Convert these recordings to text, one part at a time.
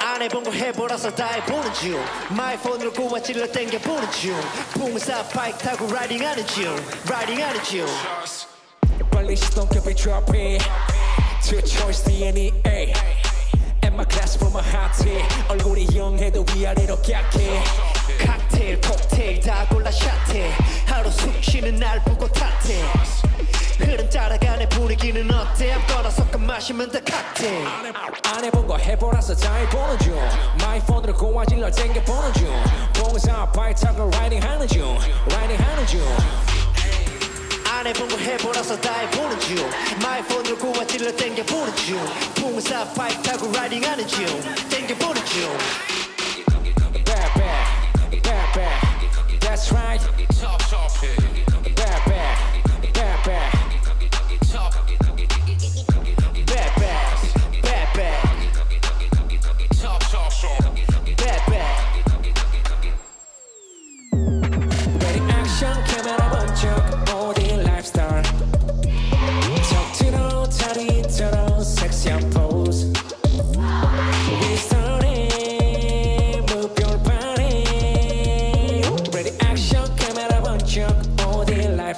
아, 안 해본 거 해보라서 다 해보는 중. 마이폰으로 꼬마 찔러 땡겨 보는 중. 붕사 바이크 타고 라이딩 하는 중. 라이딩 하는 중. 빨리 시동 켜비 drop me Two choice DNA And my glass for my hot tea 얼굴이 영해도 위아래로 깍해. 칵테일 칵테일 마시면 다 칵테일 안 해본 거 해보라서 다 해보는 중 마이폰으로 고화질러 땡겨보는 중 봉사 바이크 타고 라이딩 하는 중 라이딩 하는 중 안 해본 거 해보라서 다 해보는 중 마이폰으로 고화질러 땡겨보는 중 풍사 바이크 타고 라이딩하는 중 땡겨보는 중 Bad bad Bad bad That's right Top topic. Bad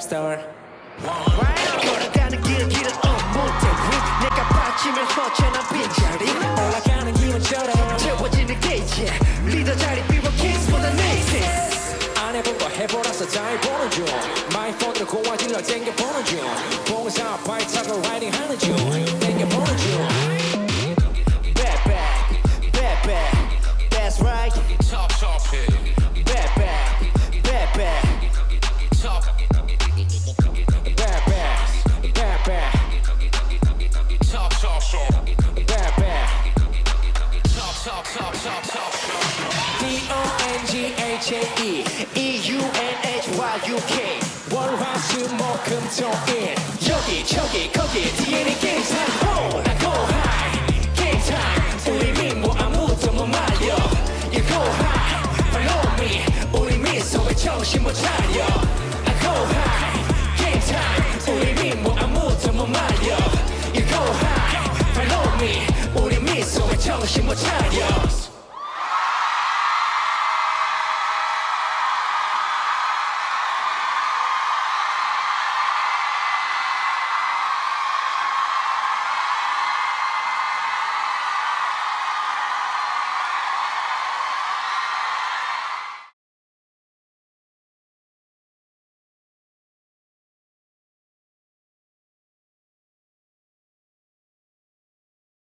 어디 lifestyle 걸어가는 길 길은 업무대 위 내가 받치면 허전한 빈자리 올라가는 기분처럼 채워지는 게이지 리더 자리 비워 킹스보다 네이스 안 해본 거 해보라서 다 해보는 중 마이폰으로 고화질러 땡겨보는 중 봉사 바이크 타고 라이딩 하는 중 땡겨 top top top top. D O N G H A E. E-U-N-H-Y-U-K 월화수목금토일 여기 저기 거기 DNA 게임 상 말려 You go high follow me 우리 미소에 정신 못 차려